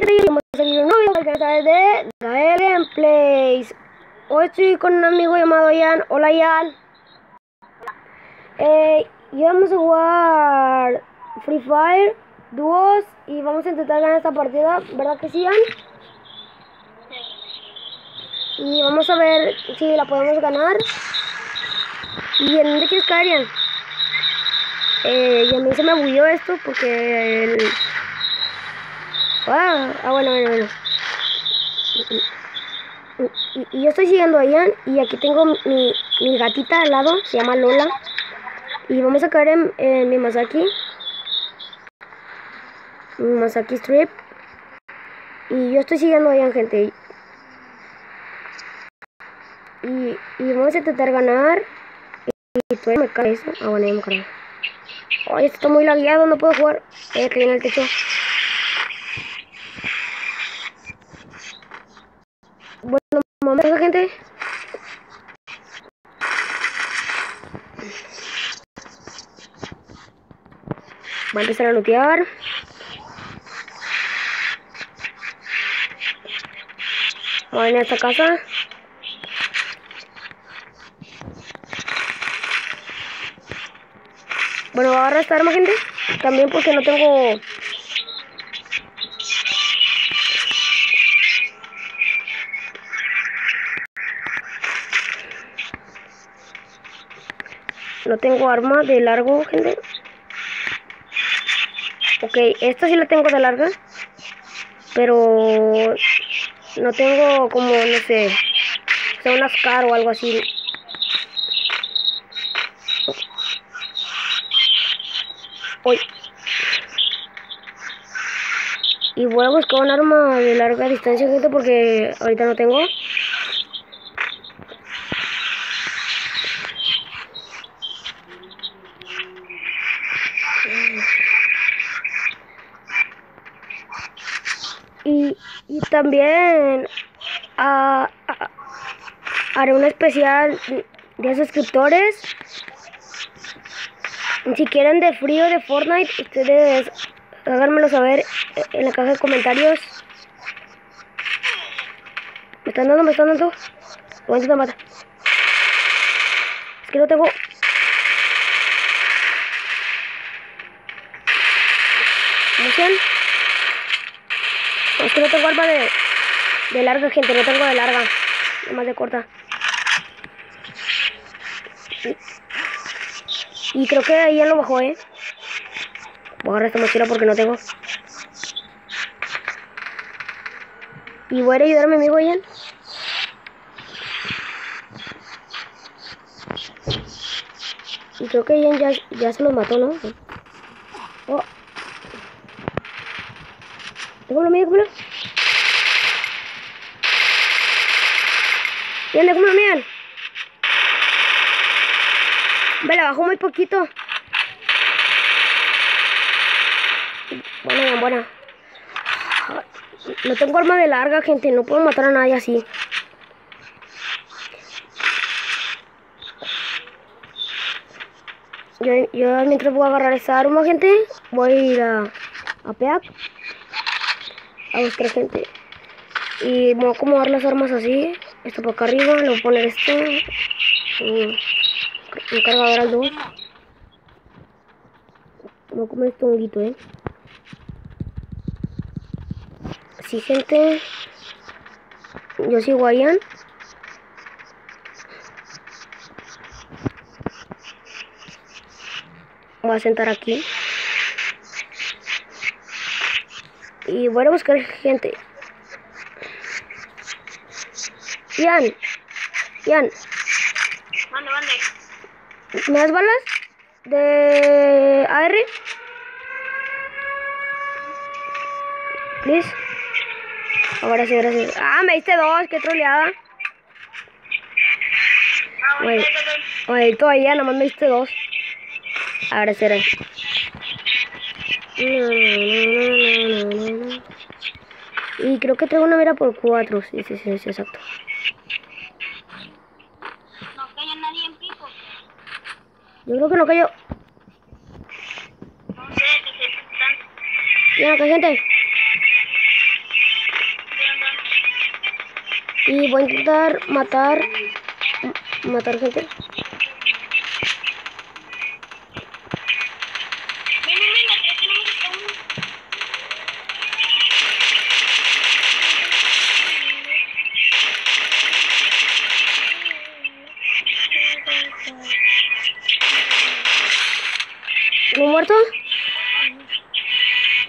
gente, vamos a seguir un nuevo canal de Gael Gameplays. Hoy estoy con un amigo llamado Ian. Hola Ian. Eh, y vamos a jugar Free Fire, dúos y vamos a intentar ganar esta partida, ¿verdad que sí Ian? Y vamos a ver si la podemos ganar. ¿Y en dónde quieres caer? Eh, y a mí se me bulló esto porque el... Ah, ah, bueno, bueno, bueno. Y, yo estoy siguiendo a Ian y aquí tengo mi, mi gatita al lado, se llama Lola. Y vamos a caer en, mi Masaki. Mi Masaki Strip. Y yo estoy siguiendo a Ian, gente. Y, y vamos a intentar ganar. Y, y todavía me cae eso. Ah, bueno, ya me cargo. Ay, esto está muy lagueado, no puedo jugar. Eh, que viene el techo. Bueno, momento, gente. Va a empezar a lootear. Voy a venir a esta casa. Bueno, voy a agarrar esta arma, gente. También porque no tengo... No tengo arma de largo, gente. Ok, esta sí la tengo de larga. Pero... No tengo como, no sé... O sea, una SCAR o algo así. Uy. Y voy a buscar un arma de larga distancia, gente, porque ahorita no tengo. Y, y también ah, ah, haré un especial de suscriptores si quieren de frío de Fortnite, ustedes háganmelo saber en la caja de comentarios. ¿Me están dando? ¿Me están dando? Aguanta te mata. Es que no tengo... Es que no tengo arma de, de larga, gente. No tengo de larga. Más de corta. Y creo que ahí ya lo bajó, ¿eh? Voy a agarrar esta mochila porque no tengo. Y voy a ir a ayudar a mi amigo Ian. Y creo que Ian ya, ya se lo mató, ¿no? Déjame Ian, déjame Ian. Me la bajó muy poquito. Bien, buena. No tengo arma de larga, gente. No puedo matar a nadie así. Yo, yo mientras voy a agarrar esa arma, gente, voy a ir a, a a buscar gente. Y voy a acomodar las armas así. Esto para acá arriba, le voy a poner esto. Un cargador al 2. Voy a comer este honguito, eh. Sí, gente. Yo sigo a Ian. Voy a sentar aquí. Y voy a buscar gente. Ian. Ian. Mande, mande. ¿Me das balas? De AR. Please. Ahora sí, gracias. Ah, me diste dos, qué troleada. Ah. Oye, todavía nomás me diste dos. Ahora será. Y creo que traigo una mira por cuatro, sí, sí, sí, sí exacto. No nadie en pico. Yo creo que no cayó. No sé, que se están. gente. Y voy a intentar matar. Matar gente.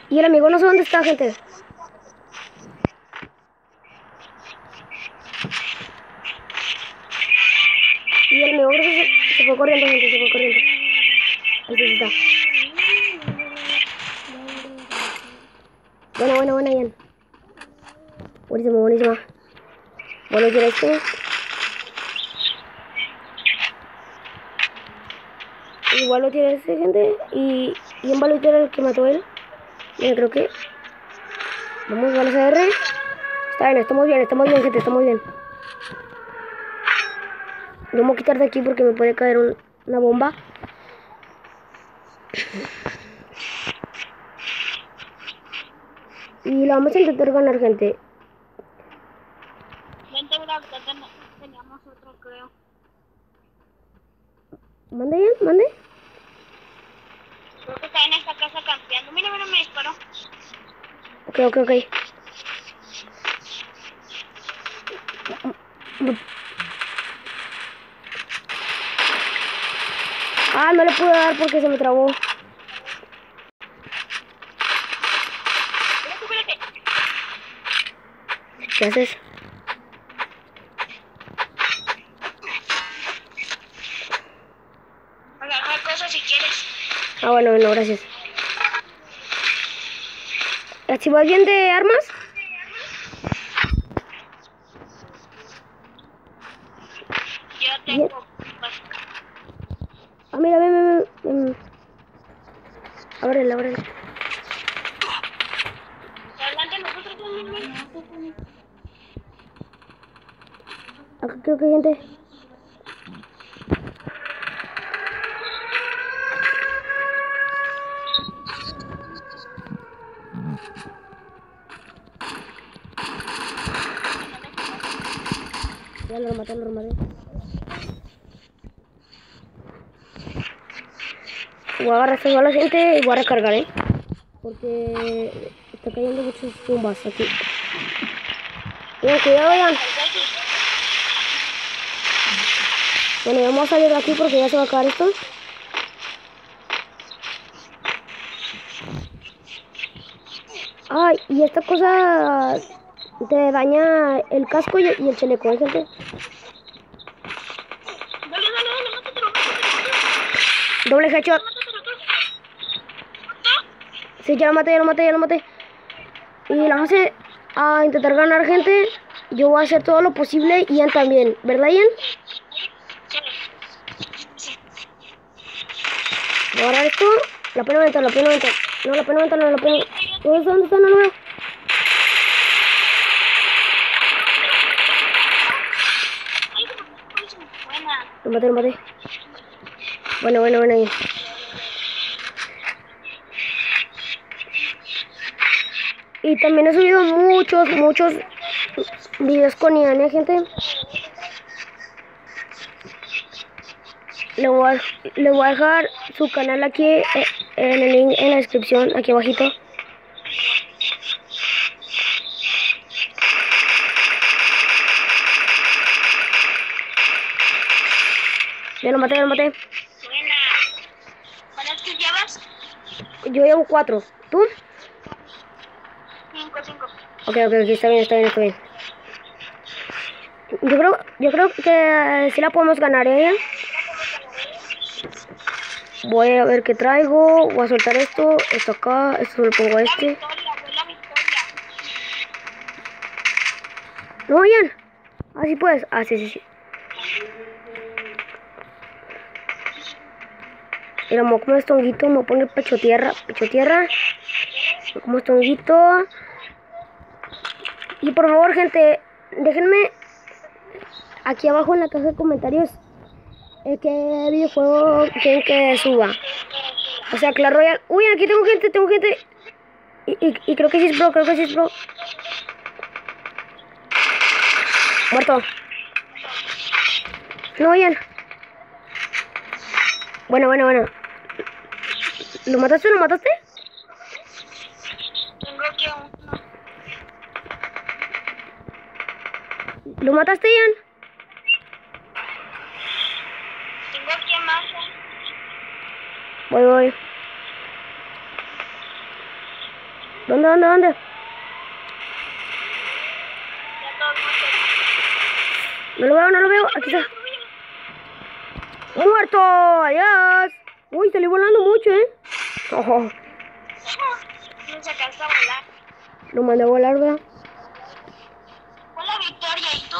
Y el amigo no sé dónde está, gente. Y el amigo se, fue corriendo, gente, se fue corriendo. Ahí está. Bueno, bueno, bueno, bien. Buenísimo, buenísimo. Bueno, ¿quiere esto? Igual lo tiene este, gente. Y, y en balón era el que mató él. Mira, creo que. Vamos, balas AR. Está bien, estamos bien, estamos bien, gente, estamos bien. Yo me voy a quitar de aquí porque me puede caer un- una bomba. Y la vamos a intentar ganar, gente. Vente, mira, teníamos otro, creo. Mande bien, mande. Creo que está en esta casa campeando. Mira, mira, me disparó. Ok, ok, ok. Ah, no le pude dar porque se me trabó. ¿Qué haces? Agarra cosas si quieres. Ah, bueno, bueno, gracias. ¿Si vas bien de armas? Yo tengo. Ah, mira, ven, ven, ven. Ábrele, ábrele. Acá creo que hay gente. Lo rematé, lo rematé. Voy a agarrar estas balas, gente, y voy a recargar, ¿eh? Porque está cayendo muchas bombas aquí. Bien, cuidado, Ian. Bueno, vamos a salir de aquí porque ya se va a acabar esto. Ay, y esta cosa te daña el casco y el chaleco, ¿eh, gente? Dale, dale, dale, mátatelo, mátatelo. Doble headshot. Sí, ya lo maté, ya lo maté, ya lo maté. Y la base a intentar ganar gente. Yo voy a hacer todo lo posible Ian también, ¿verdad, Ian? Sí. Voy a agarrar esto. La pena mental, la pena mental. No, la pena mental, no, la pena. ¿Dónde está? ¿Dónde está? No. Buena. Lo maté, lo maté. Bueno, bueno, bueno. Ian. Y también he subido muchos, muchos videos con Ian, ¿eh, gente? Le voy, a, le voy a dejar su canal aquí eh, en el link en la descripción, aquí abajito. Ya lo maté, ya lo maté. Buena. ¿Cuántas que llevas? Yo llevo cuatro. ¿Tú? Cinco, cinco. Ok, ok, ok, está bien, está bien, está bien. Yo creo, yo creo que sí la podemos ganar, ¿eh? Voy a ver qué traigo. Voy a soltar esto, esto acá, esto lo pongo a este. No, bien. Ah, sí puedes. Ah, sí, sí, sí. Mira, me voy a comer me voy a poner pecho tierra, pecho tierra. Me estonguito. Y por favor, gente, déjenme aquí abajo en la caja de comentarios eh, qué videojuego quieren que suba. O sea, Clash Royale. Uy, aquí tengo gente, tengo gente. Y, y, creo que sí es pro, creo que sí es pro. Muerto. No, Ian. Bueno, bueno, bueno. ¿Lo mataste? ¿Lo mataste? Tengo aquí uno. ¿Lo mataste, Ian? Tengo aquí a más. Voy, voy. ¿Dónde, dónde, dónde? Ya todos. No lo veo, no lo veo. Aquí está. ¡Muerto! ¡Adiós! Uy, salí volando mucho, ¿eh? Ojo, No se alcanza a volar. lo mandé a volar, ¿verdad? Fue la victoria. ¿Y tú,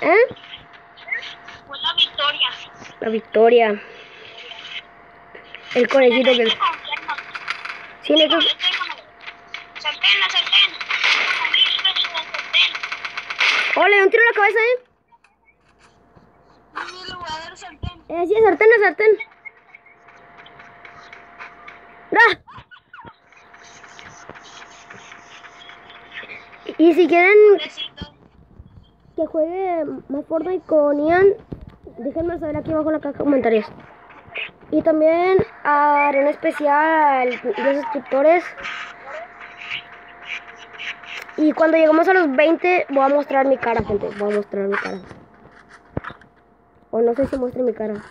qué? ¿Eh? Fue la victoria. La victoria. El conejito que... Sí, le Estoy con- Sartén, la sartén. ¡Oh, le dio un tiro en la cabeza, eh! Ni le voy a dar sartén. Eh, sí, sartén, es sartén. ¡Ah! Y si quieren que juegue más Fortnite con Ian, déjenme saber aquí abajo en la caja de comentarios. Y también haré un especial de suscriptores. Y cuando lleguemos a los 20 voy a mostrar mi cara, gente. Voy a mostrar mi cara. O no sé si muestre mi cara.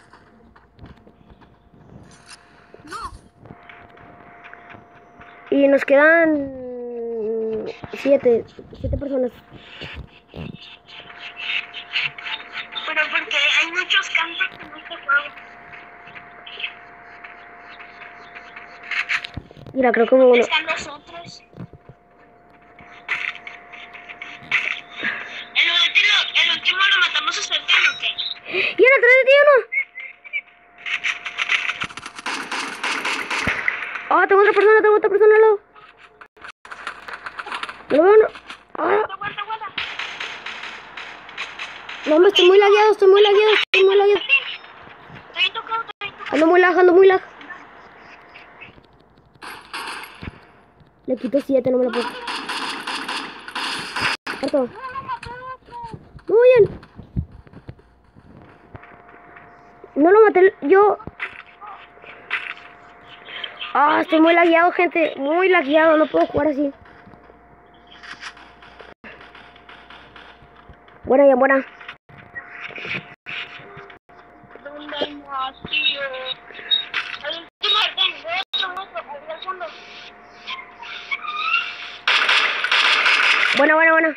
Y nos quedan siete, siete personas. Pero porque hay muchos campos en este juego. Mira, creo que uno. Otra persona, tengo otra persona al lado! No no. ¡Ah! Aguanta. No, me estoy muy lagueado, estoy muy lagueado, estoy muy lagueado. Ando muy lag, ando muy lag. Le quito siete, no me lo puedo. Harto. Muy bien. No lo maté yo. Ah, estoy muy lagueado, gente. Muy lagueado, no puedo jugar así. Buena, ya, buena. Buena, buena, buena.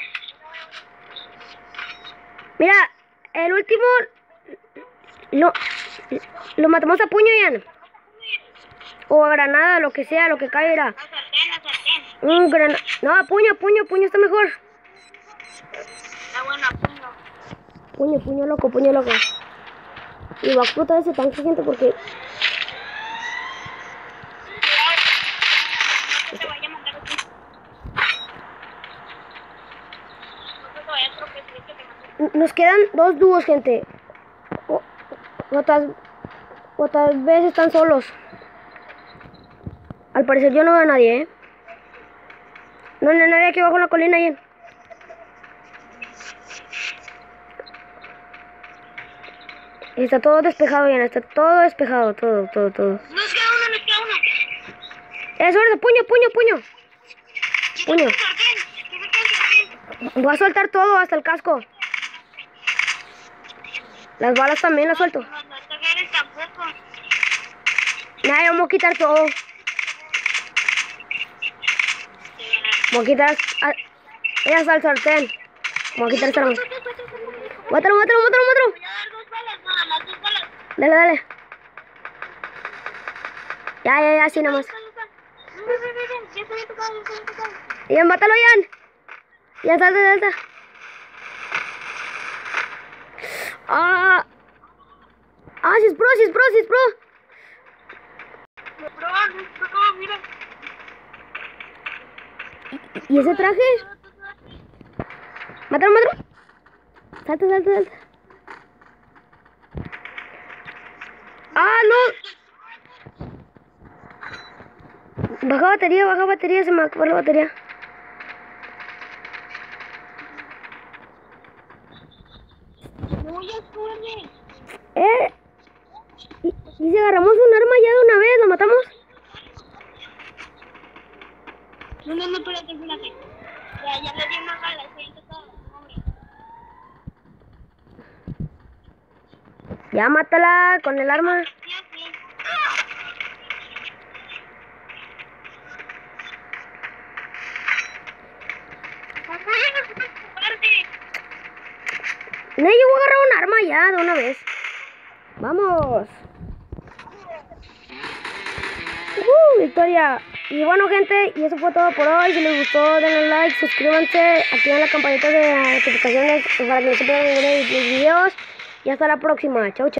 Mira, el último lo, lo matamos a puño, Ian. O a granada, lo que sea, lo que caiga. Un granada. No, puño, puño, puño está mejor. Está bueno, punto. Puño, puño loco, puño loco. Y va a explotar ese tanque, gente, porque. Nos quedan dos dúos, gente. O, o tal, o tal vez están solos. Al parecer yo no veo a nadie, ¿eh? No, no hay nadie aquí abajo en la colina, Ian. Está todo despejado, Ian. Está todo despejado. Todo, todo, todo. Nos queda uno, nos queda uno. Eso es, puño, puño, puño. Puño. Voy a soltar todo, hasta el casco. Las balas también las suelto. Nada, voy a quitar todo. Voy a quitar a- ella hasta el sartén. Voy a quitar esta arma. Mátalo, mátalo, mátalo, mátalo. Dale, dale. Ya, ya, ya, así nomás. Ian, mátalo, Ian. Ian, salta, salta. Ah. Ah, si es pro, si es pro, si es pro. Me proban, mira. ¿Y ese traje? Mátalo, mátalo. Salta, salta, salta. Ah, no. Baja batería, baja batería, se me acabó la batería. Corre. Eh. Y, y si agarramos un arma ya de una vez, ¿lo matamos? No, no, no, espérate, espérate. Ya, ya le di una bala, se hizo todo. Hombre. Ya mátala con el arma. No, yo voy a agarrar un arma ya de una vez. Vamos. Uh, victoria. Y bueno, gente, y eso fue todo por hoy. Si les gustó, denle like, suscríbanse, activen la campanita de notificaciones para que no se pierdan ninguno mis videos. Y hasta la próxima. Chau, chau.